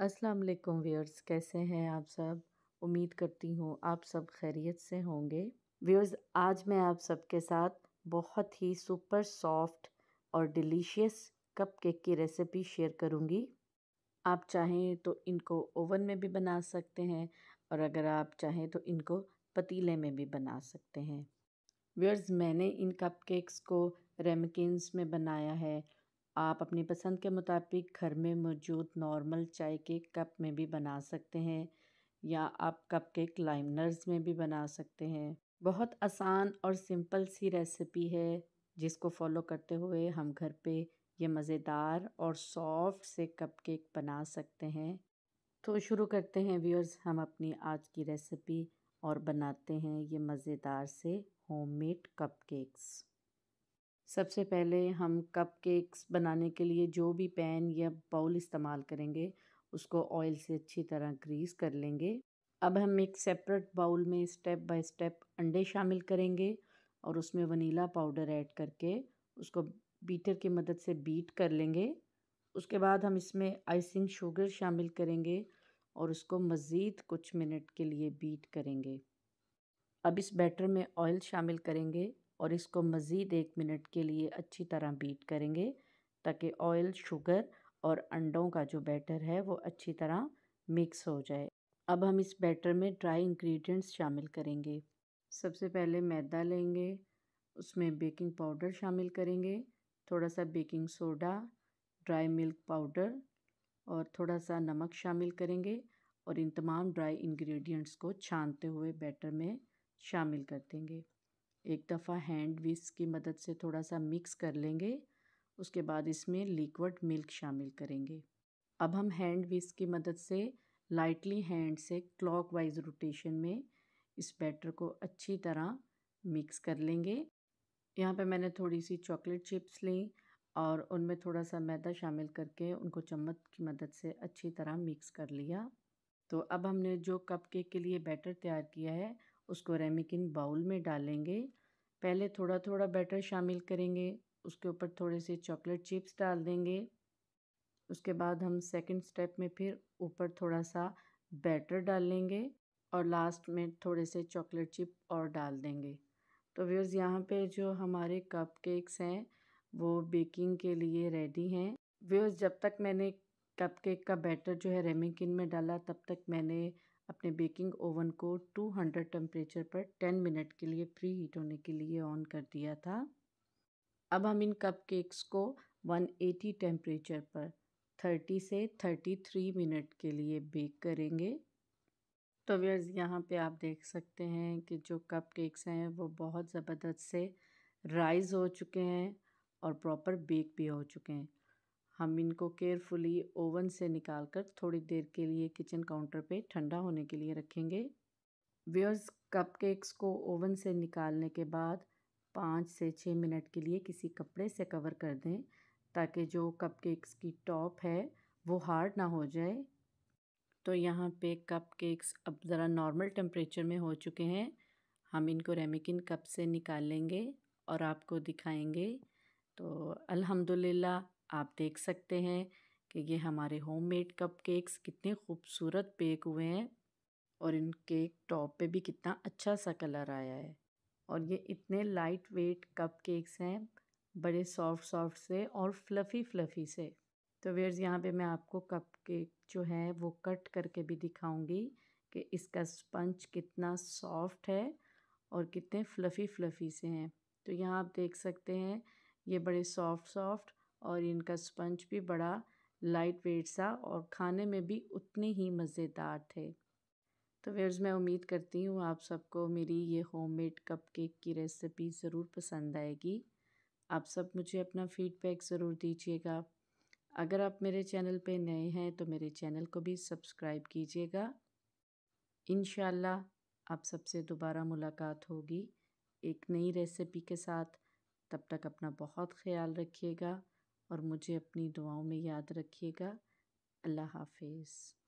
अस्सलाम वालेकुम व्यूअर्स, कैसे हैं आप सब? उम्मीद करती हूँ आप सब खैरियत से होंगे। व्यूअर्स, आज मैं आप सबके साथ बहुत ही सुपर सॉफ्ट और डिलीशियस कप केक की रेसिपी शेयर करूँगी। आप चाहें तो इनको ओवन में भी बना सकते हैं और अगर आप चाहें तो इनको पतीले में भी बना सकते हैं। व्यूअर्स, मैंने इन कप केक्स को रेमकिन्स में बनाया है आप अपनी पसंद के मुताबिक घर में मौजूद नॉर्मल चाय के कप में भी बना सकते हैं या आप कप केक लाइमनर्स में भी बना सकते हैं। बहुत आसान और सिंपल सी रेसिपी है, जिसको फॉलो करते हुए हम घर पे ये मज़ेदार और सॉफ्ट से कप केक बना सकते हैं। तो शुरू करते हैं व्यूअर्स हम अपनी आज की रेसिपी और बनाते हैं ये मज़ेदार से होममेड कप केक्स सबसे पहले हम कप केक्स बनाने के लिए जो भी पैन या बाउल इस्तेमाल करेंगे, उसको ऑयल से अच्छी तरह ग्रीस कर लेंगे। अब हम एक सेपरेट बाउल में स्टेप बाय स्टेप अंडे शामिल करेंगे और उसमें वनीला पाउडर ऐड करके उसको बीटर की मदद से बीट कर लेंगे। उसके बाद हम इसमें आइसिंग शुगर शामिल करेंगे और उसको मज़ीद कुछ मिनट के लिए बीट करेंगे। अब इस बैटर में ऑयल शामिल करेंगे। और इसको मज़ीद एक मिनट के लिए अच्छी तरह बीट करेंगे, ताकि ऑयल, शुगर और अंडों का जो बैटर है वो अच्छी तरह मिक्स हो जाए। अब हम इस बैटर में ड्राई इंग्रेडिएंट्स शामिल करेंगे। सबसे पहले मैदा लेंगे, उसमें बेकिंग पाउडर शामिल करेंगे थोड़ा सा baking soda, dry milk powder और थोड़ा सा नमक शामिल करेंगे और इन तमाम ड्राई इंग्रेडिएंट्स को छानते हुए बैटर में शामिल कर देंगे। एक दफ़ा हैंड विस्क की मदद से थोड़ा सा मिक्स कर लेंगे, उसके बाद इसमें लिक्विड मिल्क शामिल करेंगे। अब हम हैंड विस्क की मदद से लाइटली हैंड से क्लॉकवाइज रोटेशन में इस बैटर को अच्छी तरह मिक्स कर लेंगे। यहाँ पे मैंने थोड़ी सी चॉकलेट चिप्स ली और उनमें थोड़ा सा मैदा शामिल करके उनको चम्मच की मदद से अच्छी तरह मिक्स कर लिया। तो अब हमने जो कप केक के लिए बैटर तैयार किया है उसको रेमिकिन बाउल में डालेंगे। पहले थोड़ा थोड़ा बैटर शामिल करेंगे। उसके ऊपर थोड़े से चॉकलेट चिप्स डाल देंगे। उसके बाद हम सेकंड स्टेप में फिर ऊपर थोड़ा सा बैटर डाल लेंगे और लास्ट में थोड़े से चॉकलेट चिप और डाल देंगे। तो व्यूज़ यहाँ पे जो हमारे कप केक्स हैं, वो बेकिंग के लिए रेडी हैं। व्यूज़ जब तक मैंने कप केक का बैटर जो है रेमिकिन में डाला, तब तक मैंने अपने बेकिंग ओवन को 200 टेम्परेचर पर 10 मिनट के लिए प्री हीट होने के लिए ऑन कर दिया था। अब हम इन कप केक्स को 180 टेम्परेचर पर 30 से 33 मिनट के लिए बेक करेंगे। तो व्यर्स यहाँ पे आप देख सकते हैं कि जो कप केक्स हैं वो बहुत ज़बरदस्त से राइज़ हो चुके हैं और प्रॉपर बेक भी हो चुके हैं। हम इनको केयरफुली ओवन से निकाल कर थोड़ी देर के लिए किचन काउंटर पे ठंडा होने के लिए रखेंगे। व्यर्स कप केक्स को ओवन से निकालने के बाद पाँच से छः मिनट के लिए किसी कपड़े से कवर कर दें, ताकि जो कप केक्स की टॉप है, वो हार्ड ना हो जाए। तो यहाँ पे कप केक्स अब ज़रा नॉर्मल टेम्परेचर में हो चुके हैं। हम इनको रेमिकिन कप से निकाल लेंगे और आपको दिखाएँगे। तो अल्हम्दुलिल्लाह आप देख सकते हैं कि ये हमारे होममेड कप केक्स कितने खूबसूरत बेक हुए हैं और इन केक टॉप पे भी कितना अच्छा सा कलर आया है। और ये इतने लाइट वेट कप केक्स हैं, बड़े सॉफ्ट सॉफ्ट से और फ्लफ़ी फ्लफ़ी से। तो वेयर्स यहाँ पे मैं आपको कप केक जो है वो कट करके भी दिखाऊँगी कि इसका स्पंज कितना सॉफ्ट है और कितने फ्लफ़ी फ्लफ़ी से हैं। तो यहाँ आप देख सकते हैं, ये बड़े सॉफ्ट सॉफ्ट और इनका स्पंज भी बड़ा लाइट वेट सा और खाने में भी उतने ही मज़ेदार थे। तो वेयर्स मैं उम्मीद करती हूँ आप सबको मेरी ये होममेड कप केक की रेसिपी ज़रूर पसंद आएगी। आप सब मुझे अपना फ़ीडबैक ज़रूर दीजिएगा। अगर आप मेरे चैनल पे नए हैं तो मेरे चैनल को भी सब्सक्राइब कीजिएगा। इन आप सबसे दोबारा मुलाकात होगी एक नई रेसिपी के साथ। तब तक अपना बहुत ख्याल रखिएगा। और मुझे अपनी दुआओं में याद रखिएगा। अल्लाह हाफिज़।